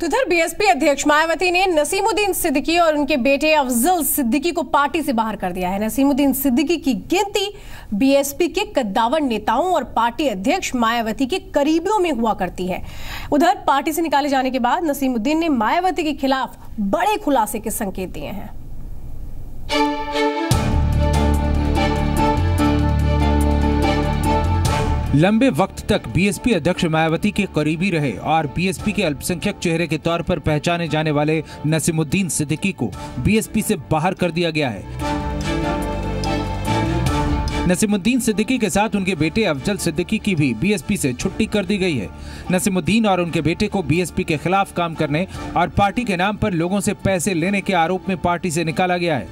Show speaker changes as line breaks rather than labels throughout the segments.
तो इधर बीएसपी अध्यक्ष मायावती ने नसीमुद्दीन सिद्दीकी और उनके बेटे अफजल सिद्दीकी को पार्टी से बाहर कर दिया है। नसीमुद्दीन सिद्दीकी की गिनती बीएसपी के कद्दावर नेताओं और पार्टी अध्यक्ष मायावती के करीबियों में हुआ करती है। उधर पार्टी से निकाले जाने के बाद नसीमुद्दीन ने मायावती के खिलाफ बड़े खुलासे के संकेत दिए हैं।
लंबे वक्त तक बीएसपी अध्यक्ष मायावती के करीबी रहे और बीएसपी के अल्पसंख्यक चेहरे के तौर पर पहचाने जाने वाले नसीमुद्दीन सिद्दीकी को बीएसपी से बाहर कर दिया गया है। नसीमुद्दीन सिद्दीकी के साथ उनके बेटे अफजल सिद्दीकी की भी बीएसपी से छुट्टी कर दी गई है। नसीमुद्दीन और उनके बेटे को बीएसपी के खिलाफ काम करने और पार्टी के नाम पर लोगों से पैसे लेने के आरोप में पार्टी से निकाला गया है।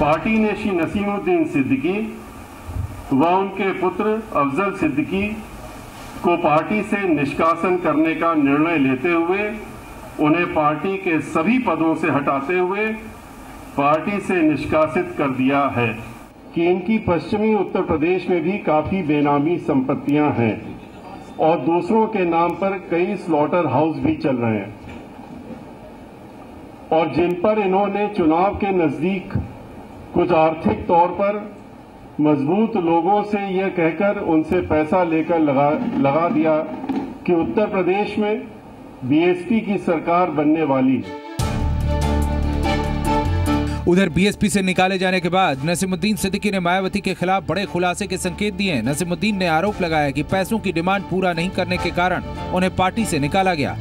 पार्टी ने श्री नसीमुद्दीन सिद्दीकी व उनके पुत्र अफजल सिद्दीकी को पार्टी से निष्कासन करने का निर्णय लेते हुए, उन्हें पार्टी के सभी पदों से हटाते हुए पार्टी से निष्कासित कर दिया है कि इनकी पश्चिमी उत्तर प्रदेश में भी काफ़ी बेनामी संपत्तियाँ हैं और दूसरों के नाम पर कई स्लॉटर हाउस भी चल रहे हैं। और जिन पर इन्होंने चुनाव के नज़दीक कुछ आर्थिक तौर पर मज़बूत लोगों से यह कहकर उनसे पैसा लेकर लगा लगा दिया कि उत्तर प्रदेश में बीएसपी की सरकार बनने वाली है।
उधर बीएसपी से निकाले जाने के बाद नसीमुद्दीन सिद्दीकी ने मायावती के खिलाफ बड़े खुलासे के संकेत दिए नसीमुद्दीन ने आरोप लगाया कि पैसों की डिमांड पूरा नहीं करने के कारण उन्हें पार्टी से निकाला गया।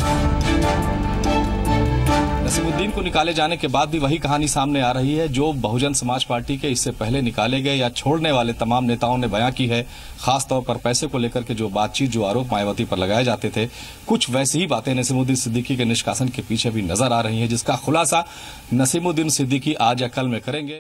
नसीमुद्दीन को निकाले जाने के बाद भी वही कहानी सामने आ रही है, जो बहुजन समाज पार्टी के इससे पहले निकाले गए या छोड़ने वाले तमाम नेताओं ने बयां की है, खासतौर पर पैसे को लेकर के जो बातचीत, जो आरोप मायावती पर लगाए जाते थे। कुछ वैसी ही बातें नसीमुद्दीन सिद्दीकी के निष्कासन के पीछे भी नज़र आ रही है, जिसका खुलासा नसीमुद्दीन सिद्दीकी आज या कल में करेंगे।